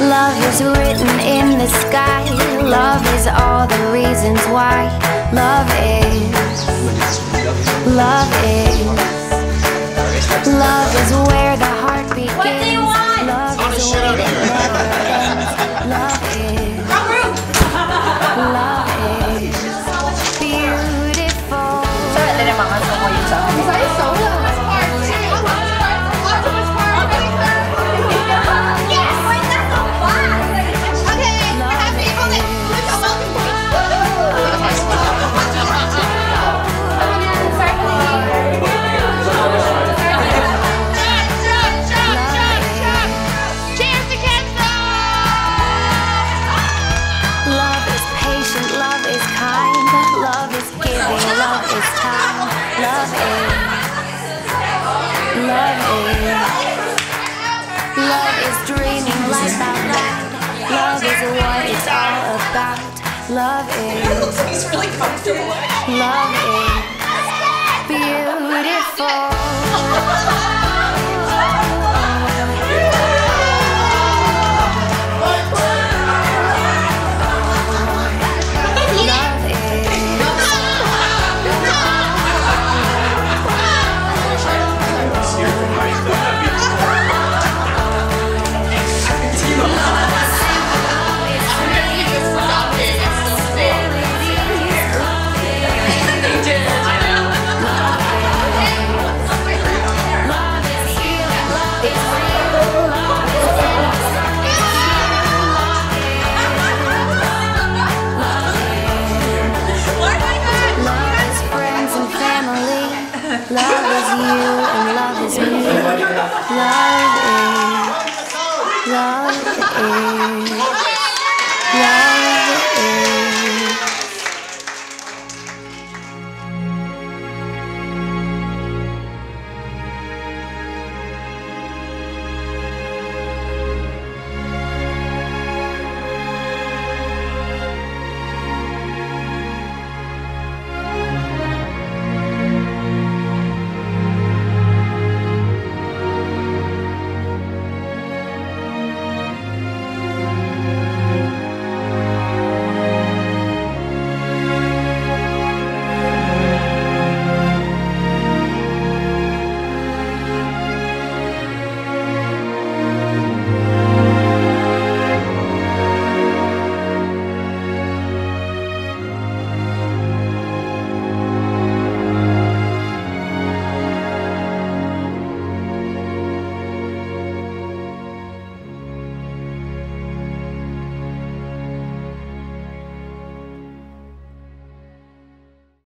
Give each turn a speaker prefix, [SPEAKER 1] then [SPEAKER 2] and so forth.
[SPEAKER 1] Love is written in the sky. Love is all the reasons why. Love is. Love is. Love is, love is dreaming out loud, love is what it's all about, love is,
[SPEAKER 2] He's really comfortable.
[SPEAKER 1] love is beautiful. love is, love is, love.